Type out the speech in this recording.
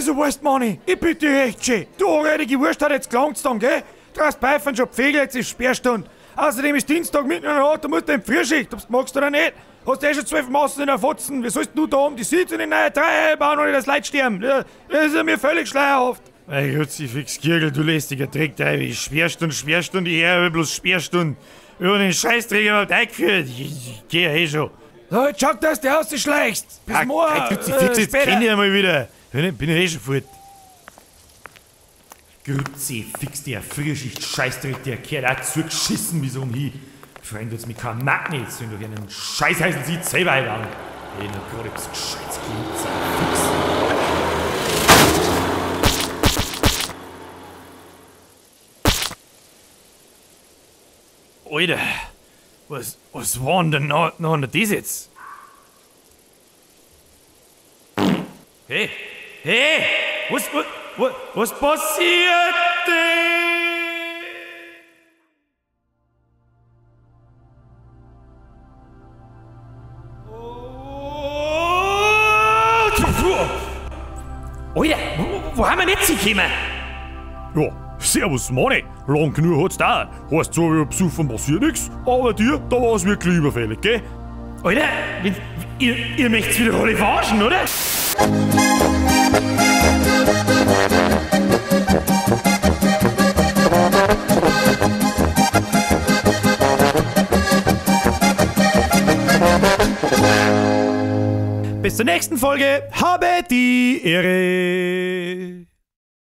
Also weißt Manni, ich bitte dich echt schön. Du hochrädige Wurst hat jetzt gelangt's dann, gell? Draußen pfeifen schon Pfegel, jetzt ist Sperrstunde. Außerdem ist Dienstag mitten in der Nacht, da musst du in die Frühschicht, ob's magst oder nicht. Hast eh schon zwölf Massen in der Fotzen. Wie sollst du da um die Sitze in die neue Dreie bauen, ohne das Leid sterben? Das ist ja mir völlig schleierhaft. Mein Kruzifix, Kirgel, du lästiger Dreckteil. Sperrstunde, Sperrstunde, ich habe bloß Sperrstunde. Über den Scheißträger überhaupt eingeführt. Ich, ich, ich geh ja eh schon. So, jetzt schau, dass du schleichst. Bis morgen. Kein Kruzifix, äh, jetzt kenn ich einmal wieder. Bin bin ich eh schon fort. Kruzifix, der Frühschicht Scheißdreck, der Kerl hat zugeschissen bis um hin. Freund uns mit keinem Magnet, wenn du einen Scheißheißen sieht, selber einbauen. Ey, nur gerade bis gescheit Kruzifix. Alter, was, was war denn noch noch das jetzt? Hey, hey, was, was, was, passiert denn? Oh, Alter, wo, wo haben wir jetzt hingekommen? Ja, servus Manni. Lang genug hat's da. Heißt zwar, wir besuchen passiert nix, aber dir, da war's wirklich überfällig, gell? Alter, ihr, ihr möcht's wieder alle verarschen, oder? Bis zur nächsten Folge. Habe die Ehre.